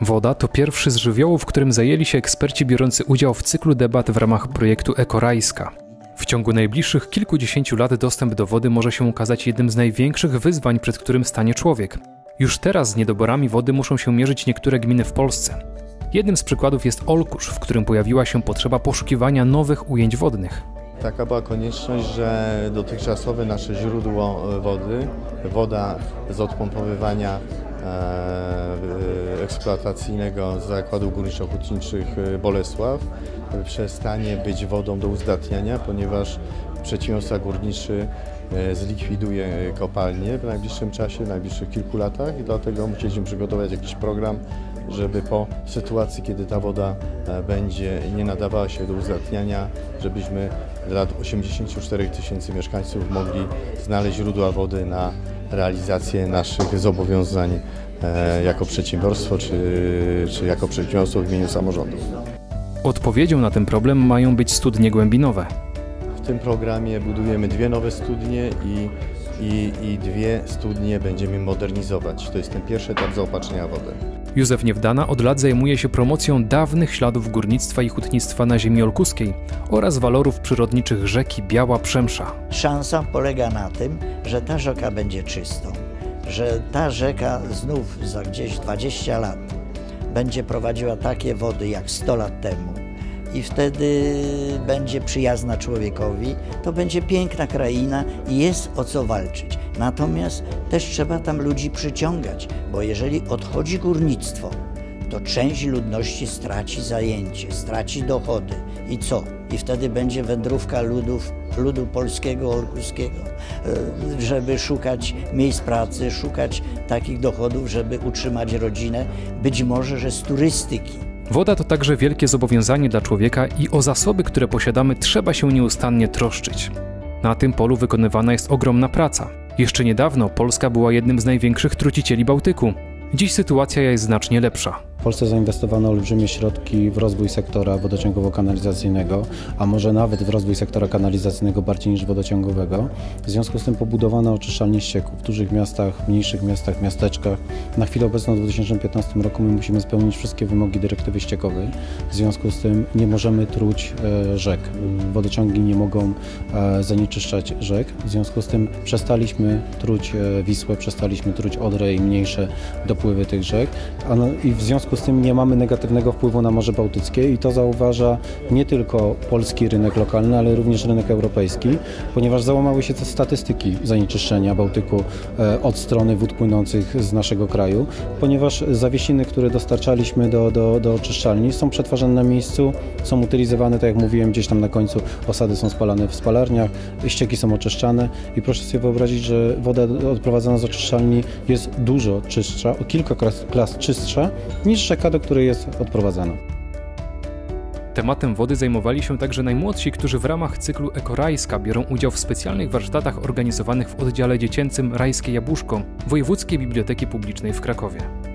Woda to pierwszy z żywiołów, którym zajęli się eksperci biorący udział w cyklu debat w ramach projektu Ekorajska. W ciągu najbliższych kilkudziesięciu lat dostęp do wody może się okazać jednym z największych wyzwań, przed którym stanie człowiek. Już teraz z niedoborami wody muszą się mierzyć niektóre gminy w Polsce. Jednym z przykładów jest Olkusz, w którym pojawiła się potrzeba poszukiwania nowych ujęć wodnych. Taka była konieczność, że dotychczasowe nasze źródło wody, woda z odpompowywania e, eksploatacyjnego z zakładów górniczo-hutniczych Bolesław przestanie być wodą do uzdatniania, ponieważ przedsiębiorstwa górniczy e, zlikwiduje kopalnie w najbliższym czasie, w najbliższych kilku latach i dlatego musieliśmy przygotować jakiś program, żeby po sytuacji, kiedy ta woda e, będzie nie nadawała się do uzdatniania, żebyśmy dla 84 tysięcy mieszkańców mogli znaleźć źródła wody na realizację naszych zobowiązań jako przedsiębiorstwo czy, czy jako przedsiębiorstwo w imieniu samorządów. Odpowiedzią na ten problem mają być studnie głębinowe. W tym programie budujemy dwie nowe studnie i, i, i dwie studnie będziemy modernizować. To jest ten pierwszy etap zaopatrzenia wody. Józef Niewdana od lat zajmuje się promocją dawnych śladów górnictwa i hutnictwa na ziemi olkuskiej oraz walorów przyrodniczych rzeki Biała Przemsza. Szansa polega na tym, że ta rzeka będzie czystą, że ta rzeka znów za gdzieś 20 lat będzie prowadziła takie wody jak 100 lat temu i wtedy będzie przyjazna człowiekowi, to będzie piękna kraina i jest o co walczyć. Natomiast też trzeba tam ludzi przyciągać, bo jeżeli odchodzi górnictwo, to część ludności straci zajęcie, straci dochody. I co? I wtedy będzie wędrówka ludów, ludu polskiego, orkuskiego, e, żeby szukać miejsc pracy, szukać takich dochodów, żeby utrzymać rodzinę, być może, że z turystyki. Woda to także wielkie zobowiązanie dla człowieka i o zasoby, które posiadamy, trzeba się nieustannie troszczyć. Na tym polu wykonywana jest ogromna praca. Jeszcze niedawno Polska była jednym z największych trucicieli Bałtyku. Dziś sytuacja jest znacznie lepsza. W Polsce zainwestowano olbrzymie środki w rozwój sektora wodociągowo-kanalizacyjnego, a może nawet w rozwój sektora kanalizacyjnego bardziej niż wodociągowego. W związku z tym pobudowano oczyszczalnie ścieków w dużych miastach, mniejszych miastach, miasteczkach. Na chwilę obecną w 2015 roku my musimy spełnić wszystkie wymogi dyrektywy ściekowej. W związku z tym nie możemy truć e, rzek. Wodociągi nie mogą e, zanieczyszczać rzek. W związku z tym przestaliśmy truć e, Wisłę, przestaliśmy truć Odrę i mniejsze dopływy tych rzek. I w związku związku z tym nie mamy negatywnego wpływu na Morze Bałtyckie i to zauważa nie tylko polski rynek lokalny, ale również rynek europejski, ponieważ załamały się te statystyki zanieczyszczenia Bałtyku e, od strony wód płynących z naszego kraju, ponieważ zawiesiny, które dostarczaliśmy do, do, do oczyszczalni są przetwarzane na miejscu, są utylizowane, tak jak mówiłem, gdzieś tam na końcu osady są spalane w spalarniach, ścieki są oczyszczane i proszę sobie wyobrazić, że woda odprowadzana z oczyszczalni jest dużo czystsza, o kilka klas, czystsza niż niż rzeka, do której jest odprowadzana. Tematem wody zajmowali się także najmłodsi, którzy w ramach cyklu Ekorajska biorą udział w specjalnych warsztatach organizowanych w oddziale dziecięcym Rajskie Jabłuszko Wojewódzkiej Biblioteki Publicznej w Krakowie.